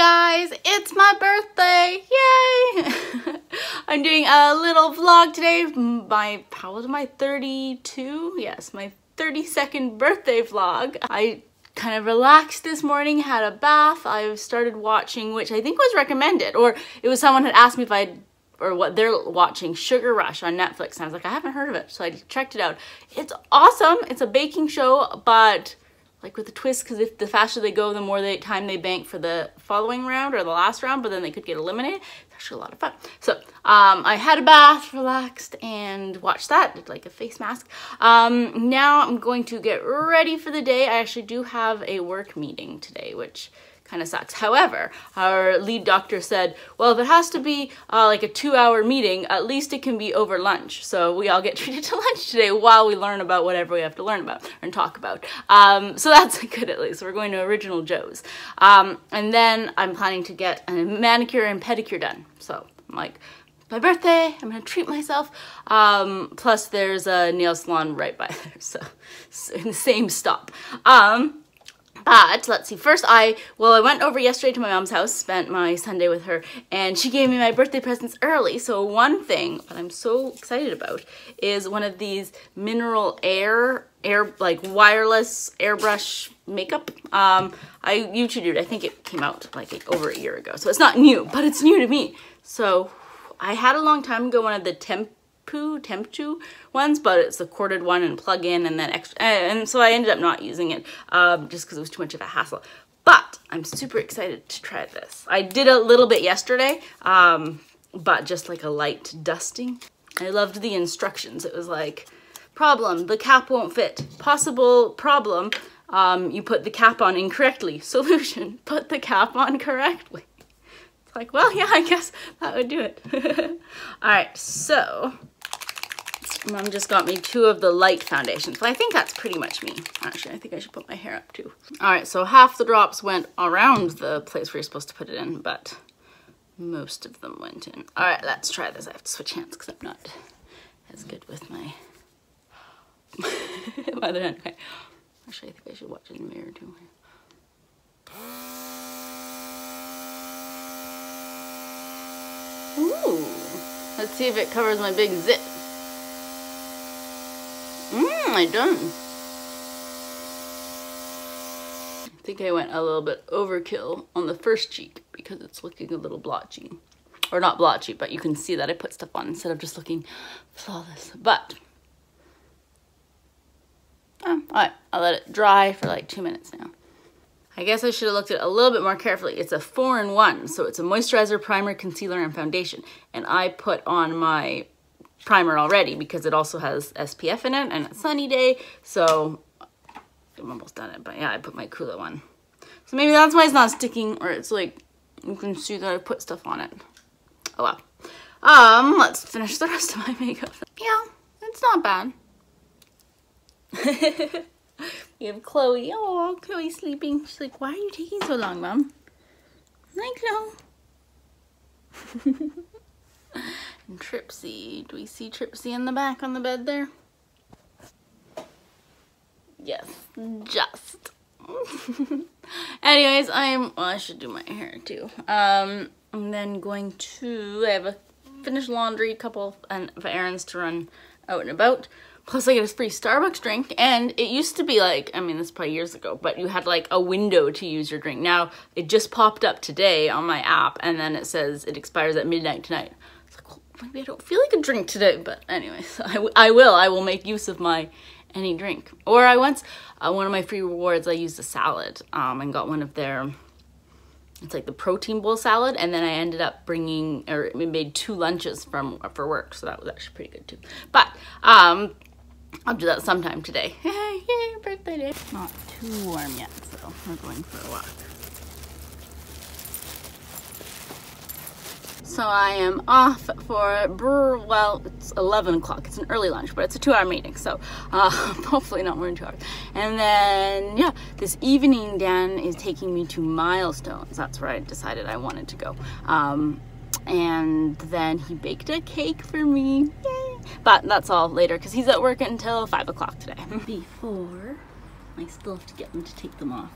guys, it's my birthday, yay! I'm doing a little vlog today, my, how old am I, 32? Yes, my 32nd birthday vlog. I kind of relaxed this morning, had a bath, I started watching, which I think was recommended, or it was someone had asked me if I'd or what they're watching, Sugar Rush on Netflix. And I was like, I haven't heard of it. So I checked it out. It's awesome. It's a baking show, but like with the twist because if the faster they go the more they, time they bank for the following round or the last round but then they could get eliminated. It's actually a lot of fun. So um, i had a bath relaxed and watched that did like a face mask. Um, now i'm going to get ready for the day. I actually do have a work meeting today which kind of sucks. However, our lead doctor said, well, if it has to be uh, like a two hour meeting, at least it can be over lunch. So we all get treated to lunch today while we learn about whatever we have to learn about and talk about. Um, so that's good at least. We're going to Original Joe's. Um, and then I'm planning to get a manicure and pedicure done. So I'm like, my birthday, I'm gonna treat myself. Um, plus there's a nail salon right by there, so, in the same stop. Um, but let's see, first I, well, I went over yesterday to my mom's house, spent my Sunday with her, and she gave me my birthday presents early. So one thing that I'm so excited about is one of these mineral air, air, like wireless airbrush makeup. Um, I YouTubed it, I think it came out like over a year ago. So it's not new, but it's new to me. So I had a long time ago one of the temp Temptu, Temptu ones, but it's a corded one and plug in and then extra, and so I ended up not using it um, just because it was too much of a hassle. But I'm super excited to try this. I did a little bit yesterday, um, but just like a light dusting. I loved the instructions. It was like, problem, the cap won't fit. Possible problem, um, you put the cap on incorrectly. Solution, put the cap on correctly. It's like, well, yeah, I guess that would do it. All right, so Mom just got me two of the light foundations, but I think that's pretty much me. Actually, I think I should put my hair up too. All right, so half the drops went around the place where you're supposed to put it in, but most of them went in. All right, let's try this. I have to switch hands because I'm not as good with my other hand. Okay. Actually, I think I should watch in the mirror too. Ooh, let's see if it covers my big zit. Mmm, I done. I think I went a little bit overkill on the first cheek because it's looking a little blotchy. Or not blotchy, but you can see that I put stuff on instead of just looking flawless. But, oh, alright, I'll let it dry for like two minutes now. I guess I should have looked at it a little bit more carefully. It's a four-in-one, so it's a moisturizer, primer, concealer, and foundation. And I put on my primer already because it also has SPF in it and it's sunny day. So I'm almost done it, but yeah, I put my Coola one. So maybe that's why it's not sticking or it's like, you can see that I put stuff on it. Oh well. Um, let's finish the rest of my makeup. Yeah, it's not bad. we have Chloe. Oh, Chloe's sleeping. She's like, why are you taking so long, Mom? Hi, Chloe. And Tripsy. Do we see Tripsy in the back on the bed there? Yes, just. Anyways, I'm, well, I should do my hair too. Um, I'm then going to, I have a finished laundry, couple of errands to run out and about. Plus I get a free Starbucks drink and it used to be like, I mean this is probably years ago, but you had like a window to use your drink. Now it just popped up today on my app and then it says it expires at midnight tonight maybe I don't feel like a drink today, but anyways, I, I will. I will make use of my any drink. Or I once, uh, one of my free rewards, I used a salad um, and got one of their, it's like the protein bowl salad, and then I ended up bringing, or made two lunches from for work, so that was actually pretty good too. But um, I'll do that sometime today. Yay, birthday day. Not too warm yet, so we're going for a walk. So I am off for, well, it's 11 o'clock. It's an early lunch, but it's a two hour meeting. So uh, hopefully not more than two hours. And then, yeah, this evening Dan is taking me to Milestones. That's where I decided I wanted to go. Um, and then he baked a cake for me. Yay! But that's all later because he's at work until five o'clock today. Before, I still have to get him to take them off.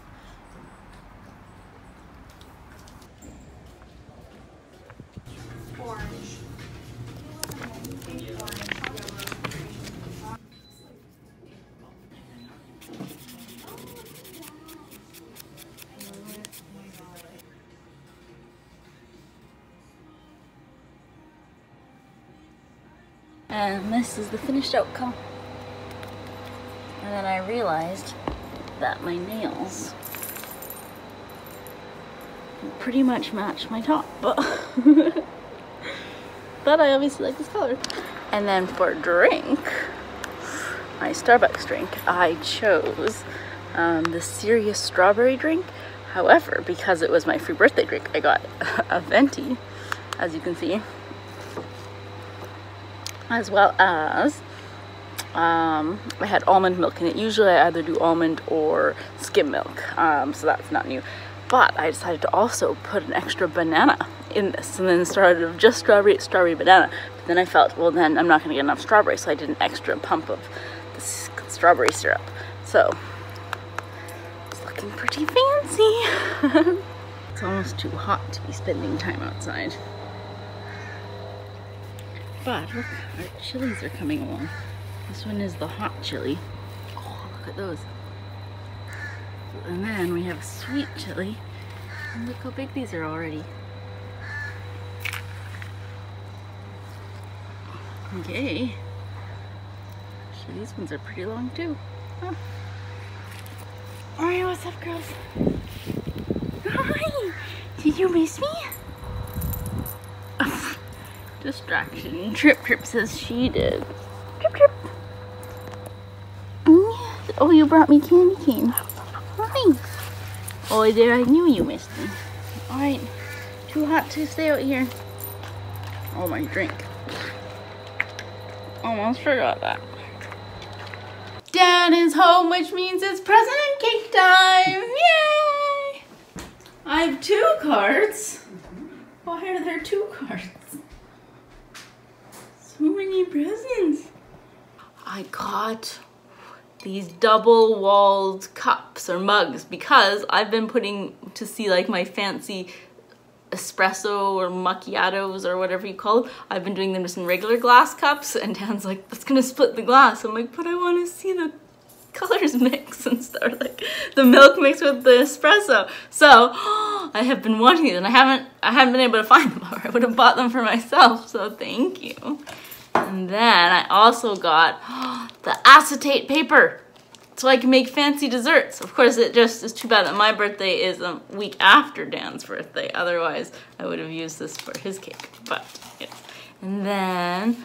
And this is the finished outcome. And then I realized that my nails pretty much match my top, but but I obviously like this color. And then for drink, my Starbucks drink, I chose um, the Serious Strawberry drink. However, because it was my free birthday drink, I got a venti, as you can see, as well as um, I had almond milk in it. Usually I either do almond or skim milk, um, so that's not new. But I decided to also put an extra banana in this and then started with just strawberry, strawberry banana. But then I felt, well then I'm not gonna get enough strawberry, so I did an extra pump of this strawberry syrup. So, it's looking pretty fancy. it's almost too hot to be spending time outside. But look, our chilies are coming along. This one is the hot chili. Oh, look at those. And then we have sweet chili. And look how big these are already. Okay. These ones are pretty long too. Huh. Alright, what's up girls? Hi! Did you miss me? Distraction. Trip Trip says she did. Trip Trip. Mm, oh, you brought me candy cane. Hi. Oh, there, I knew you missed me. Alright. Too hot to stay out here. Oh, my drink. Almost forgot that. Dad is home, which means it's present and cake time. Yay! I have two cards. Why are there two cards? So many presents. I got these double walled cups or mugs because I've been putting to see like my fancy espresso or macchiatos or whatever you call them. I've been doing them just in regular glass cups and Dan's like, that's gonna split the glass. I'm like, but I wanna see the colors mix and stuff like the milk mixed with the espresso. So I have been wanting these and I haven't I haven't been able to find them or I would have bought them for myself. So thank you. And then I also got the acetate paper so I can make fancy desserts. Of course, it just is too bad that my birthday is a week after Dan's birthday. Otherwise, I would have used this for his cake. But. And then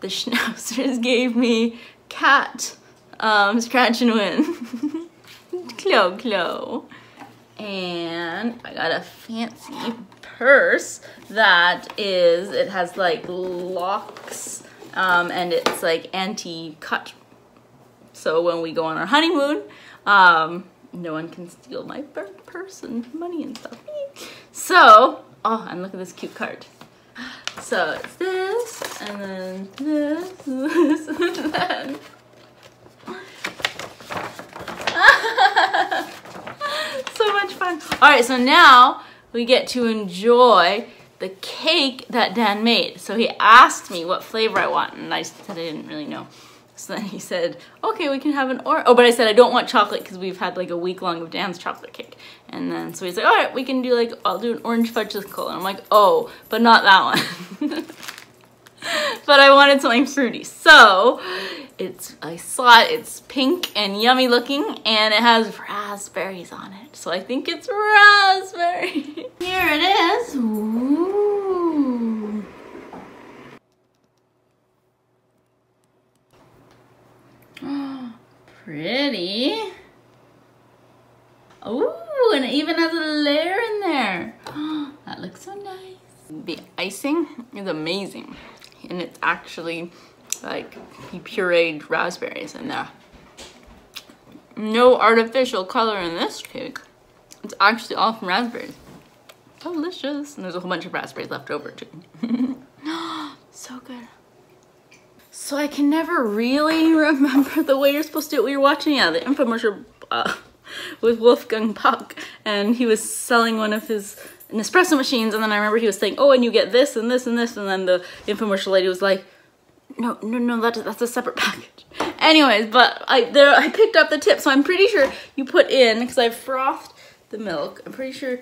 the Schnauzers gave me cat um, scratch and win. Clo, Clo. And I got a fancy purse that is, it has like locks um, and it's like anti-cut. So when we go on our honeymoon, um, no one can steal my purse and money and stuff. So, oh, and look at this cute card. So it's this, and then this, this, and then. so much fun. All right, so now we get to enjoy the cake that Dan made. So he asked me what flavor I want, and I said I didn't really know. So then he said, okay, we can have an or oh, but I said I don't want chocolate because we've had like a week long of Dan's chocolate cake. And then so he's like, all right, we can do like I'll do an orange fudge fudgesicle. And I'm like, oh, but not that one. but I wanted something fruity. So it's I saw it, it's pink and yummy looking and it has raspberries on it. So I think it's raspberry. Here it is. Ooh. Pretty. Ooh, and it even has a layer in there. that looks so nice. The icing is amazing. And it's actually like he pureed raspberries in there. No artificial color in this cake. It's actually all from raspberries. Delicious. And there's a whole bunch of raspberries left over too. so good. So I can never really remember the way you're supposed to do it. We were watching yeah, the infomercial uh, with Wolfgang Puck and he was selling one of his Nespresso machines, and then I remember he was saying, "Oh, and you get this and this and this," and then the infomercial lady was like, "No, no, no, that's that's a separate package." Anyways, but I there I picked up the tip, so I'm pretty sure you put in because I frothed the milk. I'm pretty sure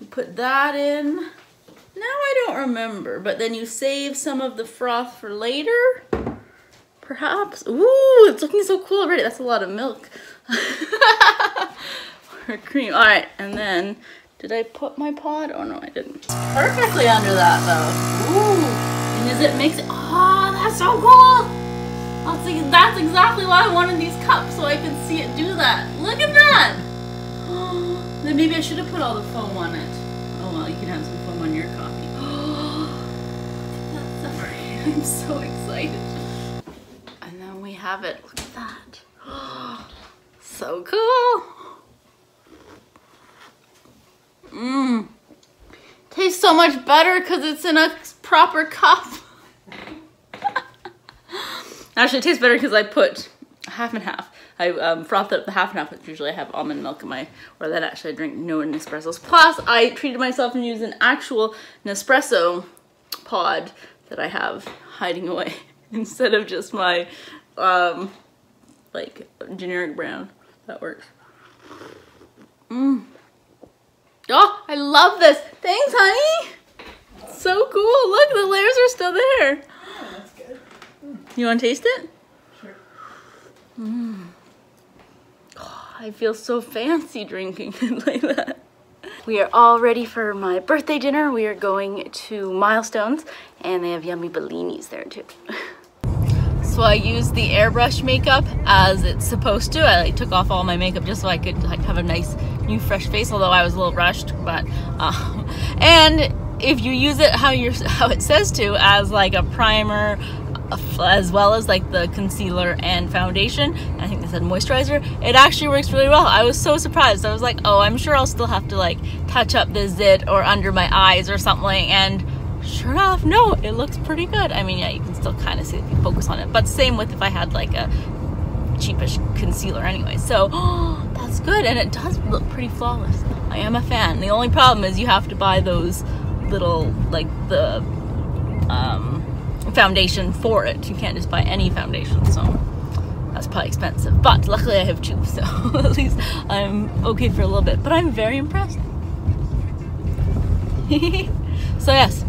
you put that in. Now I don't remember, but then you save some of the froth for later. Perhaps. Ooh, it's looking so cool already. That's a lot of milk. or cream. All right, and then did I put my pod? Oh no, I didn't. Perfectly under that though. Ooh. And is it mixing? That's so cool. That's, that's exactly why I wanted these cups so I could see it do that. Look at that. then maybe I should have put all the foam on it. Oh well, you can have some foam on your coffee. that's I'm so excited. And then we have it. Look at that. so cool. Mmm. Tastes so much better because it's in a proper cup. Actually, it tastes better because I put half and half. I um, frothed up the half and half, which usually I have almond milk in my, or then actually I drink no Nespressos. Plus, I treated myself and used an actual Nespresso pod that I have hiding away instead of just my, um, like, generic brown. That works. Mmm. Oh, I love this. Thanks, honey. So cool. Look, the layers are still there. Oh, that's good. Mm. You want to taste it? Sure. Mmm. Oh, I feel so fancy drinking it like that. We are all ready for my birthday dinner. We are going to Milestones and they have yummy bellinis there too. so I used the airbrush makeup as it's supposed to. I like, took off all my makeup just so I could like have a nice new fresh face, although I was a little rushed, but, uh, and if you use it how you're, how it says to, as like a primer, as well as like the concealer and foundation, I think they said moisturizer, it actually works really well. I was so surprised. I was like, oh, I'm sure I'll still have to like touch up the zit or under my eyes or something, and sure enough, no, it looks pretty good. I mean, yeah, you can still kind of see if you focus on it, but same with if I had like a cheapish concealer anyway. So, oh, that's good, and it does look pretty flawless. I am a fan. The only problem is you have to buy those little, like the um, foundation for it. You can't just buy any foundation, so that's probably expensive. But luckily I have two, so at least I'm okay for a little bit. But I'm very impressed. so yes,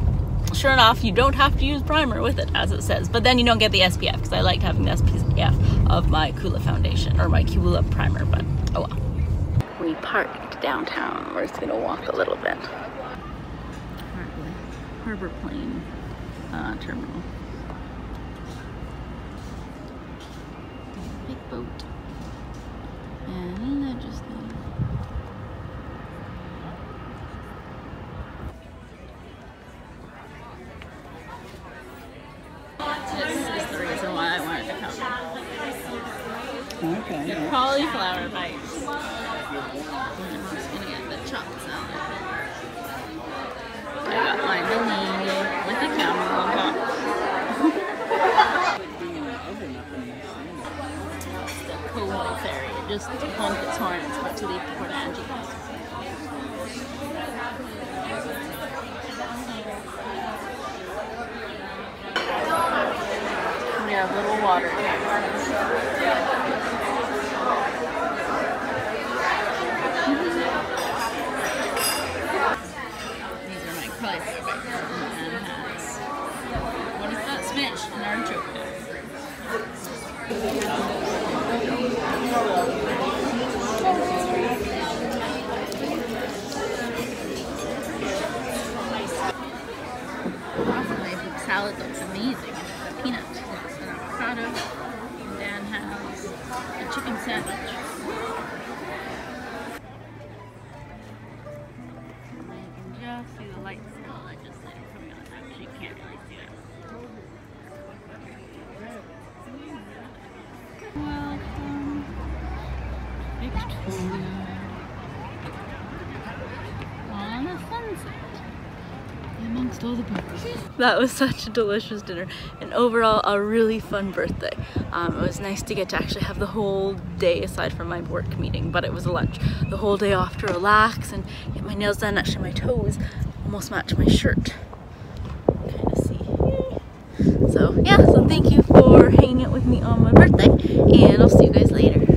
sure enough, you don't have to use primer with it, as it says. But then you don't get the SPF, because I liked having the SPF of my Coola foundation, or my Coola primer, but oh well. We parked downtown. We're just gonna walk a little bit. Harbor Plane uh, Terminal. Big boat. And just This is the reason why I wanted to come. Okay. yeah. Cauliflower bites. I'm just gonna get the chopped salad. I got my bellini with the camera just honked its. It's about to leave Port Angeles. We have little water tanks. all the. That was such a delicious dinner and overall a really fun birthday. Um, it was nice to get to actually have the whole day aside from my work meeting, but it was a lunch, the whole day off to relax and get my nails done. Actually my toes almost match my shirt. Kind of see. So yeah, so thank you for hanging out with me on my birthday and I'll see you guys later.